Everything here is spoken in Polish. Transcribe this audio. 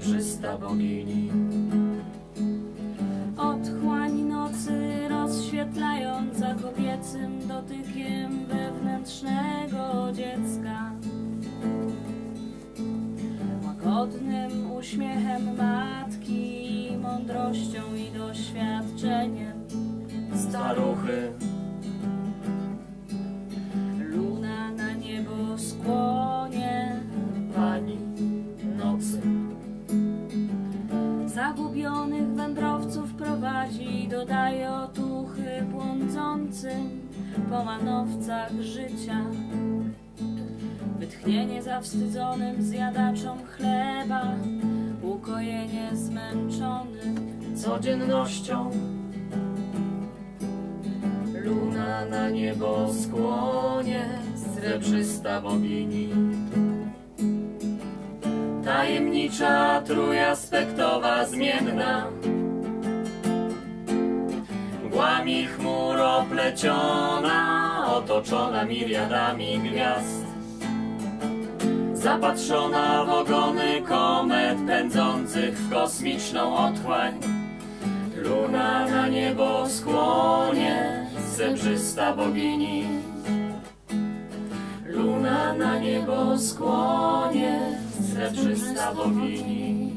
srebrzysta bogini. Otchłań nocy rozświetlająca kobiecym dotykiem wewnętrznego dziecka. Łagodnym uśmiechem matki, mądrością i doświadczeniem. Staruchy, zagubionych wędrowców prowadzi, dodaje otuchy błądzącym po manowcach życia. Wytchnienie zawstydzonym zjadaczom chleba, ukojenie zmęczonym. codziennością. Luna na niebo skłonie, srebrzysta bogini. Tajemnicza, trójaspektowa, zmienna. Mgłami chmur opleciona, otoczona miriadami gwiazd. Zapatrzona w ogony komet pędzących w kosmiczną otchłań. Luna na niebo skłonie, srebrzysta bogini. Luna na niebo skłonie, srebrzysta bogini.